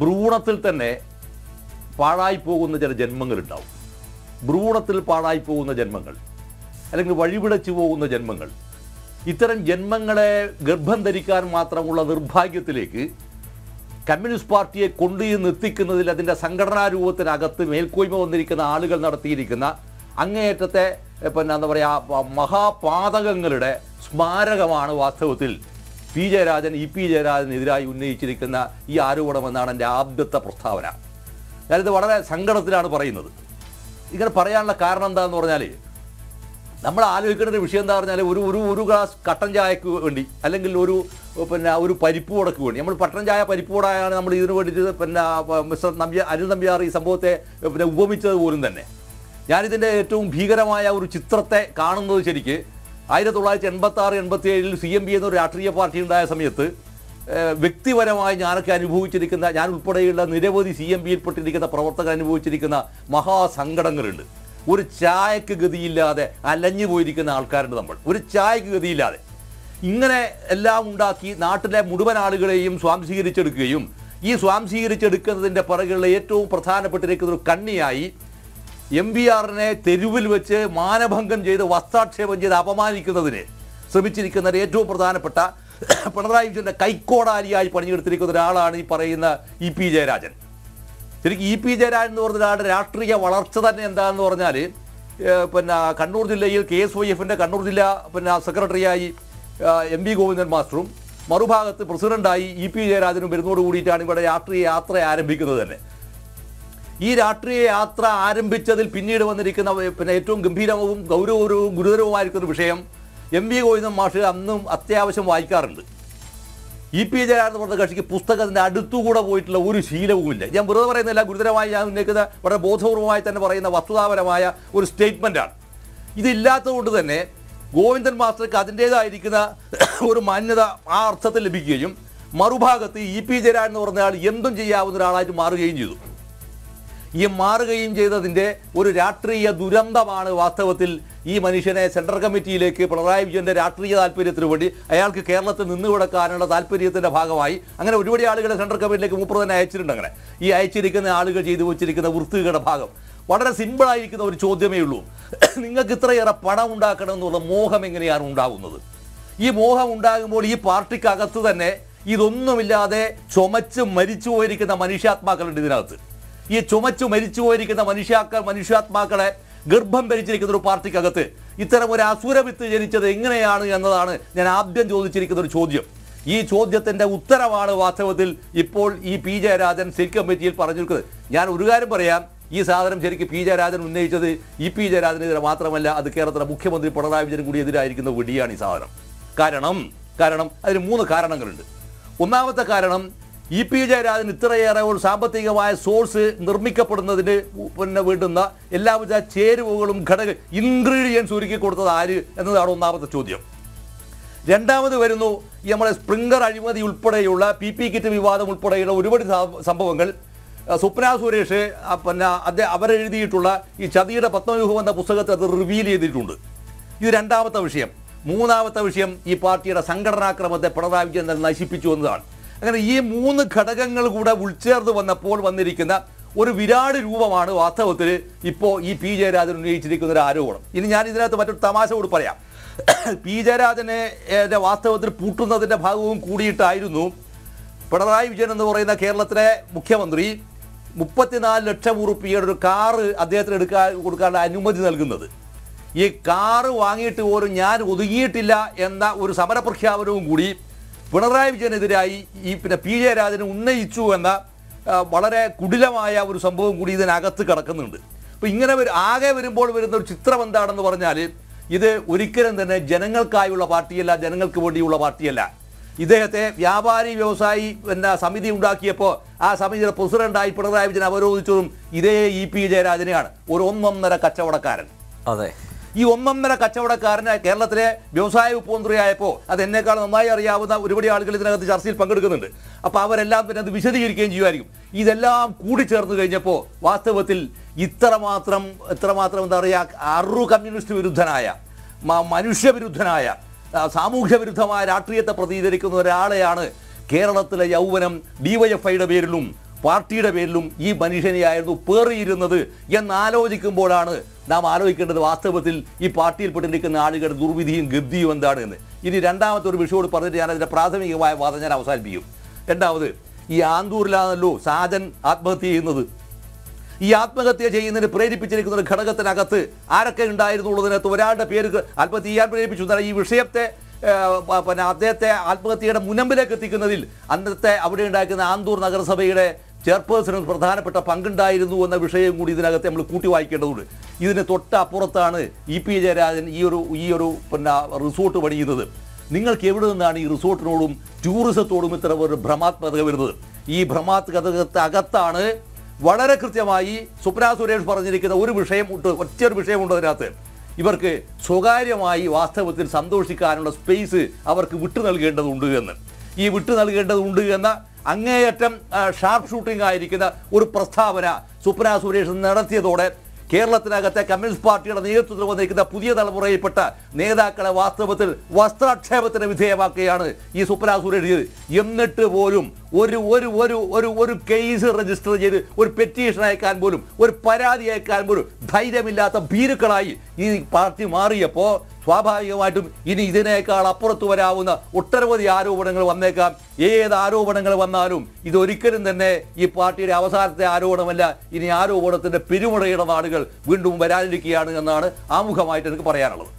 ഭ്രൂണത്തിൽ തന്നെ പാഴായി പോകുന്ന ചില ജന്മങ്ങളുണ്ടാവും ഭ്രൂണത്തിൽ പാഴായി പോകുന്ന ജന്മങ്ങൾ അല്ലെങ്കിൽ വഴിപിടച്ചു പോകുന്ന ജന്മങ്ങൾ. ഇത്തരം ജന്മങ്ങളെ ഗർഭം ധരിക്കാൻ മാത്രമുള്ള നിർഭാഗ്യത്തിലേക്ക് കമ്മ്യൂണിസ്റ്റ് പാർട്ടിയെ കൊണ്ടുചെന്ന് എത്തിക്കുന്നതിൽ അതിന്റെ സംഘടനാ രൂപത്തിനകത്ത് മേൽക്കോയ്മ വന്നിരിക്കുന്ന ആളുകൾ നടത്തിയിരിക്കുന്ന അങ്ങേയറ്റത്തെ പിന്നെ എന്താ പറയുക മഹാപാതകങ്ങളുടെ സ്മാരകമാണ് വാസ്തവത്തിൽ പി ജയരാജൻ ഇ പി ജയരാജനെതിരായി ഉന്നയിച്ചിരിക്കുന്ന ഈ ആരോപണമെന്നാണ് എന്റെ ആദ്യത്തെ പ്രസ്താവന. ഞാനിത് വളരെ സങ്കടത്തിലാണ് പറയുന്നത്. ഇങ്ങനെ പറയാനുള്ള കാരണം എന്താണെന്ന് പറഞ്ഞാൽ നമ്മൾ ആലോചിക്കേണ്ട ഒരു വിഷയം എന്താ പറഞ്ഞാൽ ഒരു ഒരു ഒരു ഗ്ലാസ് കട്ടൻ ചായക്ക് വേണ്ടി അല്ലെങ്കിൽ ഒരു പിന്നെ ഒരു പരിപ്പ് വടക്ക് വേണ്ടി. നമ്മൾ പട്ടൻ ചായ പരിപ്പ് വടയാണ് നമ്മൾ ഇതിനു വേണ്ടിയിട്ട് പിന്നെ മിസ്റ്റർ നമ്പ്യ അനിൽ നമ്പ്യാർ ഈ സംഭവത്തെ പിന്നെ ഉപമിച്ചത് പോലും തന്നെ. ഞാനിതിന്റെ ഏറ്റവും ഭീകരമായ ഒരു ചിത്രത്തെ കാണുന്നത് ശരിക്ക് ആയിരത്തി തൊള്ളായിരത്തി എൺപത്തി ആറ് എൺപത്തി ഏഴിൽ സി എം പി എന്നൊരു രാഷ്ട്രീയ പാർട്ടി ഉണ്ടായ സമയത്ത് വ്യക്തിപരമായി ഞാനൊക്കെ അനുഭവിച്ചിരിക്കുന്ന ഞാൻ ഉൾപ്പെടെയുള്ള നിരവധി സി എം പിയിൽപ്പെട്ടിരിക്കുന്ന പ്രവർത്തകർ അനുഭവിച്ചിരിക്കുന്ന മഹാസങ്കടങ്ങളുണ്ട്. ഒരു ചായക്ക് ഗതിയില്ലാതെ അലഞ്ഞു പോയിരിക്കുന്ന ആൾക്കാരുണ്ട് നമ്മൾ. ഒരു ചായക്ക് ഗതിയില്ലാതെ. ഇങ്ങനെ എല്ലാം ഉണ്ടാക്കി നാട്ടിലെ മുഴുവൻ ആളുകളെയും സ്വാംശീകരിച്ചെടുക്കുകയും ഈ സ്വാംശീകരിച്ചെടുക്കുന്നതിന്റെ പിറകിലുള്ള ഏറ്റവും പ്രധാനപ്പെട്ടിരിക്കുന്ന ഒരു കണ്ണിയായി എം ബി ആറിനെ തെരുവിൽ വെച്ച് മാനഭംഗം ചെയ്ത് വസ്ത്രാക്ഷേപം ചെയ്ത് അപമാനിക്കുന്നതിന് ശ്രമിച്ചിരിക്കുന്ന ഏറ്റവും പ്രധാനപ്പെട്ട പിണറായി വിജയന്റെ കൈക്കോടാലിയായി പണിയെടുത്തിരിക്കുന്ന ഒരാളാണ് ഈ പറയുന്ന ഇ പി ജയരാജൻ. ശരിക്കും ഇ പി ജയരാജൻ എന്ന് പറഞ്ഞ ഒരാളുടെ രാഷ്ട്രീയ വളർച്ച തന്നെ എന്താണെന്ന് പറഞ്ഞാൽ പിന്നെ കണ്ണൂർ ജില്ലയിൽ കെ എസ് വൈ എഫിന്റെ കണ്ണൂർ ജില്ലാ പിന്നെ സെക്രട്ടറിയായി എം വി ഗോവിന്ദൻ മാസ്റ്ററും മറുഭാഗത്ത് പ്രസിഡന്റായി ഇ പി ജയരാജനും വരുന്നതോട് കൂടിയിട്ടാണ് ഇവിടെ രാഷ്ട്രീയ യാത്ര ആരംഭിക്കുന്നത് തന്നെ. ഈ രാഷ്ട്രീയ യാത്ര ആരംഭിച്ചതിൽ പിന്നീട് വന്നിരിക്കുന്ന പിന്നെ ഏറ്റവും ഗംഭീരവും ഗൗരവപൂർവവും ഗുരുതരവുമായിരിക്കുന്ന വിഷയം എം വി ഗോവിന്ദൻ മാഷ് അന്നും അത്യാവശ്യം വായിക്കാറുണ്ട്. ഇ പി എന്ന് പറഞ്ഞ കക്ഷിക്ക് പുസ്തകത്തിന്റെ അടുത്തുകൂടെ പോയിട്ടുള്ള ഒരു ശീലവുമില്ല. ഞാൻ വെറുതെ പറയുന്നില്ല ഗുരുതരമായി ഞാൻ ഉന്നയിക്കുന്ന വളരെ ബോധപൂർവമായി തന്നെ പറയുന്ന വസ്തുതാപരമായ ഒരു സ്റ്റേറ്റ്മെന്റാണ് ഇതില്ലാത്തതുകൊണ്ട് തന്നെ ഗോവിന്ദൻ മാസ്റ്റർക്ക് അതിന്റേതായിരിക്കുന്ന ഒരു മാന്യത ആ അർത്ഥത്തിൽ ലഭിക്കുകയും മറുഭാഗത്ത് ഇ പി ജയരാജൻ എന്ന് പറഞ്ഞ ആൾ എന്തും ചെയ്യാവുന്ന ഒരാളായിട്ട് മാറുകയും ചെയ്തു. ഈ മാറുകയും ചെയ്തതിന്റെ ഒരു രാഷ്ട്രീയ ദുരന്തമാണ് വാസ്തവത്തിൽ ഈ മനുഷ്യനെ സെൻട്രൽ കമ്മിറ്റിയിലേക്ക് പിണറായി വിജയന്റെ രാഷ്ട്രീയ താല്പര്യത്തിന് വേണ്ടി അയാൾക്ക് കേരളത്തിൽ നിന്ന് കൊടുക്കാനുള്ള താല്പര്യത്തിന്റെ ഭാഗമായി അങ്ങനെ ഒരുപാട് ആളുകളെ സെൻട്രൽ കമ്മിറ്റിയിലേക്ക് മൂപ്പർ തന്നെ അയച്ചിട്ടുണ്ട് അങ്ങനെ. ഈ അയച്ചിരിക്കുന്ന ആളുകൾ ചെയ്തു വെച്ചിരിക്കുന്ന വൃത്തികളുടെ ഭാഗം. വളരെ സിമ്പിളായിരിക്കുന്ന ഒരു ചോദ്യമേ ഉള്ളൂ. നിങ്ങൾക്ക് ഇത്രയേറെ പണം ഉണ്ടാക്കണം എന്നുള്ള മോഹം എങ്ങനെയാണ് ഉണ്ടാകുന്നത്? ഈ മോഹം ഉണ്ടാകുമ്പോൾ ഈ പാർട്ടിക്കകത്ത് തന്നെ ഇതൊന്നുമില്ലാതെ ചുമച്ച് മരിച്ചു പോയിരിക്കുന്ന മനുഷ്യാത്മാക്കളുണ്ട് ഇതിനകത്ത്. ഈ ചുമച്ചു മരിച്ചു പോയിരിക്കുന്ന മനുഷ്യാക്കൾ മനുഷ്യാത്മാക്കളെ ഗർഭം ഭരിച്ചിരിക്കുന്ന ഒരു പാർട്ടിക്കകത്ത് ഇത്തരം ഒരു അസുരവിത്ത് ജനിച്ചത് എങ്ങനെയാണ് എന്നതാണ് ഞാൻ ആദ്യം ചോദിച്ചിരിക്കുന്ന ഒരു ചോദ്യം. ഈ ചോദ്യത്തിന്റെ ഉത്തരമാണ് വാസ്തവത്തിൽ ഇപ്പോൾ ഈ പി ജയരാജൻ സ്റ്റേറ്റ് കമ്മിറ്റിയിൽ പറഞ്ഞിരിക്കുന്നത്. ഞാൻ ഒരു കാര്യം പറയാം ഈ സാധനം ശരിക്കും പി ജയരാജൻ ഉന്നയിച്ചത് ഇ പി ജയരാജനെതിരെ മാത്രമല്ല അത് കേരളത്തിലെ മുഖ്യമന്ത്രി പിണറായി വിജയൻ കൂടി എതിരായിരിക്കുന്ന വെടിയാണ് ഈ സാധനം. കാരണം കാരണം അതിന് മൂന്ന് കാരണങ്ങളുണ്ട്. ഒന്നാമത്തെ കാരണം ഇ പി ജയരാജൻ ഇത്രയേറെ ഒരു സാമ്പത്തികമായ സോഴ്സ് നിർമ്മിക്കപ്പെടുന്നതിന് പിന്നെ വീണ്ടുന്ന എല്ലാവിധ ചേരുവകളും ഘടക ഇൻഗ്രീഡിയൻസ് ഒരുക്കി കൊടുത്തത് ആര് എന്നതാണ് ഒന്നാമത്തെ ചോദ്യം. രണ്ടാമത് വരുന്നു ഈ നമ്മുടെ സ്പ്രിംഗർ അഴിമതി ഉൾപ്പെടെയുള്ള പി പി കിറ്റ് വിവാദം ഉൾപ്പെടെയുള്ള ഒരുപാട് സംഭവങ്ങൾ. സ്വപ്ന സുരേഷ് പിന്നെ അദ്ദേഹം അവരെഴുതിയിട്ടുള്ള ഈ ചതിയുടെ പത്മവ്യൂഹം എന്ന പുസ്തകത്തിൽ അത് റിവീൽ ചെയ്തിട്ടുണ്ട്. ഇത് രണ്ടാമത്തെ വിഷയം. മൂന്നാമത്തെ വിഷയം ഈ പാർട്ടിയുടെ സംഘടനാക്രമത്തെ പിണറായി വിജയൻ നശിപ്പിച്ചു എന്നതാണ്. അങ്ങനെ ഈ മൂന്ന് ഘടകങ്ങൾ കൂടെ ഉൾച്ചേർന്ന് വന്നപ്പോൾ വന്നിരിക്കുന്ന ഒരു വിരാട് രൂപമാണ് വാസ്തവത്തിൽ ഇപ്പോൾ ഈ പി ജയരാജൻ ഉന്നയിച്ചിരിക്കുന്ന ഒരു ആരോപണം. ഇനി ഞാൻ ഇതിനകത്ത് മറ്റൊരു തമാശ കൂടി പറയാം. പി ജയരാജനെ വാസ്തവത്തിൽ പൂട്ടുന്നതിന്റെ ഭാഗവും കൂടിയിട്ടായിരുന്നു പിണറായി വിജയൻ എന്ന് പറയുന്ന കേരളത്തിലെ മുഖ്യമന്ത്രി മുപ്പത്തിനാല് ലക്ഷം ഉറുപ്പിയുടെ ഒരു കാറ് അദ്ദേഹത്തിന് എടുക്കാൻ കൊടുക്കാനുള്ള അനുമതി നൽകുന്നത്. ഈ കാറ് വാങ്ങിയിട്ട് പോലും ഞാൻ ഒതുങ്ങിയിട്ടില്ല എന്ന ഒരു സമരപ്രഖ്യാപനവും കൂടി പിണറായി വിജയനെതിരായി ഈ പിന്നെ പി ജയരാജന് ഉന്നയിച്ചു എന്ന വളരെ കുടിലമായ ഒരു സംഭവം കൂടി ഇതിനകത്ത് കിടക്കുന്നുണ്ട്. അപ്പോൾ ഇങ്ങനെ ആകെ വരുമ്പോൾ വരുന്ന ഒരു ചിത്രം എന്താണെന്ന് പറഞ്ഞാൽ ഇത് ഒരിക്കലും തന്നെ ജനങ്ങൾക്കായുള്ള പാർട്ടിയല്ല ജനങ്ങൾക്ക് വേണ്ടിയുള്ള പാർട്ടിയല്ല. ഇദ്ദേഹത്തെ വ്യാപാരി വ്യവസായി പിന്നെ സമിതി ഉണ്ടാക്കിയപ്പോൾ ആ സമിതിയുടെ പ്രസിഡന്റായി പിണറായി വിജയൻ അവരോധിച്ചതും ഇതേ ഇ പി ജയരാജനെയാണ് ഒരു ഒന്നൊന്നര കച്ചവടക്കാരൻ. അതെ. ഈ ഒന്നൊന്നര കച്ചവടക്കാരന് കേരളത്തിലെ വ്യവസായ ഉപമന്ത്രിയായപ്പോൾ മന്ത്രിയായപ്പോൾ അത് എന്നെക്കാൾ നന്നായി അറിയാവുന്ന ഒരുപാട് ആളുകൾ ഇതിനകത്ത് ചർച്ചയിൽ പങ്കെടുക്കുന്നുണ്ട്. അപ്പോൾ അവരെല്ലാം പിന്നെ അത് വിശദീകരിക്കുകയും ചെയ്യുമായിരിക്കും. ഇതെല്ലാം കൂടിച്ചേർന്ന് കഴിഞ്ഞപ്പോൾ വാസ്തവത്തിൽ ഇത്രമാത്രം ഇത്രമാത്രം എന്താ പറയുക അറു കമ്മ്യൂണിസ്റ്റ് വിരുദ്ധനായ മനുഷ്യവിരുദ്ധനായ സാമൂഹ്യ വിരുദ്ധമായ രാഷ്ട്രീയത്തെ പ്രതികരിക്കുന്ന ഒരാളെയാണ് കേരളത്തിലെ യൗവനം ഡിവൈഎഫ്ഐയുടെ പേരിലും പാർട്ടിയുടെ പേരിലും ഈ മനുഷ്യനെയായിരുന്നു പേറിയിരുന്നത് എന്നാലോചിക്കുമ്പോഴാണ് നാം ആലോചിക്കേണ്ടത് വാസ്തവത്തിൽ ഈ പാർട്ടിയിൽപ്പെട്ടിരിക്കുന്ന ആളുകളുടെ ദുർവിധിയും ഗദ്ദിയും എന്താണ് എന്ന്. ഇനി രണ്ടാമത്തെ ഒരു വിഷയോട് പറഞ്ഞിട്ട് ഞാൻ അതിന്റെ പ്രാഥമികമായ വാദം ഞാൻ അവസാനിപ്പിക്കും. രണ്ടാമത് ഈ ആന്തൂരിലാണല്ലോ സാജൻ ആത്മഹത്യ ചെയ്യുന്നത്. ഈ ആത്മഹത്യ ചെയ്യുന്നതിന് പ്രേരിപ്പിച്ചിരിക്കുന്ന ഒരു ഘടകത്തിനകത്ത് ആരൊക്കെ ഉണ്ടായിരുന്നുള്ളതിനകത്ത് ഒരാളുടെ പേര് ആത്മഹത്യ ചെയ്യാൻ പ്രേരിപ്പിച്ചു. എന്നാൽ ഈ വിഷയത്തെ പിന്നെ അദ്ദേഹത്തെ ആത്മഹത്യയുടെ മുനമ്പിലേക്ക് എത്തിക്കുന്നതിൽ അന്നത്തെ അവിടെ ഉണ്ടാക്കുന്ന ആന്തൂർ നഗരസഭയുടെ ചെയർപേഴ്സണിന് പ്രധാനപ്പെട്ട പങ്കുണ്ടായിരുന്നു എന്ന വിഷയം കൂടി ഇതിനകത്ത് നമ്മൾ കൂട്ടി വായിക്കേണ്ടതുണ്ട്. ഇതിന് തൊട്ടപ്പുറത്താണ് ഇ പി ജയരാജൻ ഈ ഒരു ഈ ഒരു പിന്നെ റിസോർട്ട് പണിയുന്നത്. നിങ്ങൾക്ക് എവിടെ നിന്നാണ് ഈ റിസോർട്ടിനോടും ടൂറിസത്തോടും ഇത്ര ഒരു ഭ്രമാത്മകത വരുന്നത്? ഈ ഭ്രമാത്മകതകത്ത് അകത്താണ് വളരെ കൃത്യമായി സുപ്ര സുരേഷ് പറഞ്ഞിരിക്കുന്ന ഒരു വിഷയം ഉണ്ട് ഒറ്റയൊരു വിഷയമുണ്ട് അതിനകത്ത്. ഇവർക്ക് സ്വകാര്യമായി വാസ്തവത്തിൽ സന്തോഷിക്കാനുള്ള സ്പേസ് അവർക്ക് വിട്ടു നൽകേണ്ടതുണ്ട് എന്ന്. ഈ വിട്ടു നൽകേണ്ടതുണ്ട് എന്ന അങ്ങേയറ്റം ഷാർപ്പ് ഷൂട്ടിംഗ് ആയിരിക്കുന്ന ഒരു പ്രസ്താവന സുപ്ര സുരേഷ് നടത്തിയതോടെ കേരളത്തിനകത്തെ കമ്മ്യൂണിസ്റ്റ് പാർട്ടിയുടെ നേതൃത്വത്തിൽ വന്നിരിക്കുന്ന പുതിയ തലമുറയിൽപ്പെട്ട നേതാക്കളെ വാസ്തവത്തിൽ വസ്ത്രാക്ഷേപത്തിന് വിധേയമാക്കുകയാണ് ഈ സുപ്ര സുരേഷ്. എന്നിട്ട് പോലും ഒരു ഒരു ഒരു ഒരു ഒരു കേസ് രജിസ്റ്റർ ചെയ്ത് ഒരു പെറ്റീഷൻ അയക്കാൻ പോലും ഒരു പരാതി അയക്കാൻ പോലും ധൈര്യമില്ലാത്ത ഭീരുക്കളായി ഈ പാർട്ടി മാറിയപ്പോൾ സ്വാഭാവികമായിട്ടും ഇനി ഇതിനേക്കാൾ അപ്പുറത്ത് വരാവുന്ന ഒട്ടനവധി ആരോപണങ്ങൾ വന്നേക്കാം. ഏത് ആരോപണങ്ങൾ വന്നാലും ഇതൊരിക്കലും തന്നെ ഈ പാർട്ടിയുടെ അവസാനത്തെ ആരോപണമല്ല ഇനി ആരോപണത്തിന്റെ പെരുമുറയുടെ നാടുകൾ വീണ്ടും വരാനിരിക്കുകയാണ് എന്നാണ് ആമുഖമായിട്ട് എനിക്ക് പറയാനുള്ളത്.